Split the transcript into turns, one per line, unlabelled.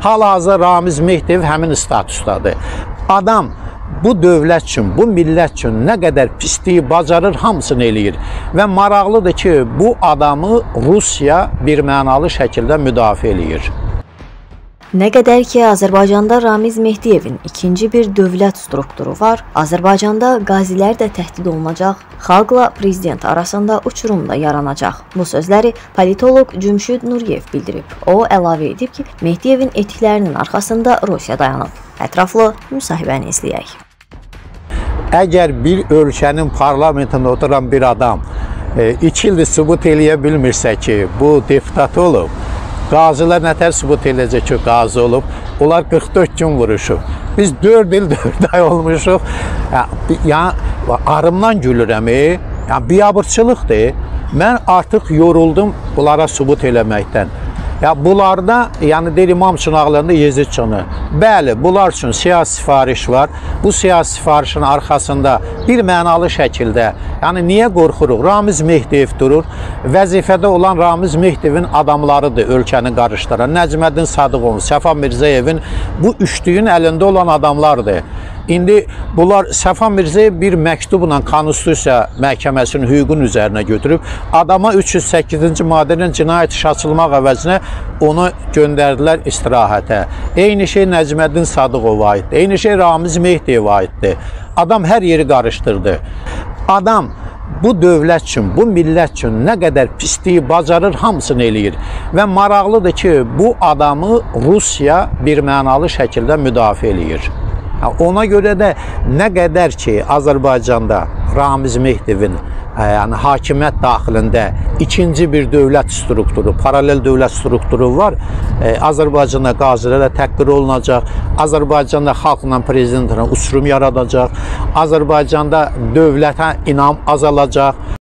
Hal-hazırda Ramiz Mehdiyev həmin statusdadır. Adam bu dövlət üçün, bu millət üçün nə qədər pisliyi bacarır, hamısını eləyir. Və maraqlıdır ki, bu adamı Rusiya bir mənalı şəkildə müdafiə eləyir.
Nə qədər ki, Azərbaycanda Ramiz Mehdiyevin ikinci bir dövlət strukturu var, Azərbaycanda qazilər də təhdid olunacaq, xalqla prezident arasında uçurum da yaranacaq. Bu sözləri politoloq Cümşüd Nuriyev bildirib. O əlavə edib ki, Mehdiyevin ettiklərinin arxasında Rusiya dayanıb. Ətraflı müsahibəni izləyək.
Əgər bir ölkənin parlamentində oturan bir adam 2 e, ildir sübut eləyə bilmirsə ki, bu deputat olub, qazilər nətər sübut eləyəcək ki, qazi olub? Onlar 44 gün vuruşub. Biz 4 il 4 ay olmuşuq. Yəni arımdan gülürəm. Yəni biabırçılıqdır. Mən artıq yoruldum bunlara sübut eləməkdən. Ya bunlarda, yəni deyir İmam üçün ağlarında Yezid çanı. Bəli, bunlar üçün siyasi sifariş var. Bu siyasi sifarişin arxasında bir mənalı şəkildə, yəni niyə qorxuruq? Ramiz Mehdiyev durur. Vəzifədə olan Ramiz Mehdiyevin adamlarıdır ölkəni qarışdıran. Nəcməddin Sadıqov, Səfa Mirzəyevin bu üçlüyün əlində olan adamlardır. İndi bunlar Səfa Mirzəyev bir məktubla Konstitusiya məhkəməsinin hüququn üzərinə götürüb adama 308-ci maddənin cinayət işi açılmaq əvəzinə onu göndərdilər istirahətə. Eyni şey Nəcməddin Sadıqova aiddir. Eyni şey Ramiz Mehdiyeva aiddir. Adam hər yeri qarışdırdı. Adam bu dövlət üçün, bu millət üçün nə qədər pisliyi bacarır, hamısını eləyir. Və maraqlıdır ki, bu adamı Rusiya bir mənalı şəkildə müdafiə eləyir. Ona görə də nə qədər ki, Azərbaycanda Ramiz Mehdevin yəni hakimiyyət daxilində ikinci bir dövlət strukturu, paralel dövlət strukturu var. E, Azərbaycanda qazilərə təhqir olunacaq. Azərbaycanda xalqla prezidentinə uçurum yaradacaq. Azərbaycanda dövlətə inam azalacaq.